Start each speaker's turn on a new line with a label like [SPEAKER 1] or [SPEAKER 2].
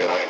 [SPEAKER 1] and I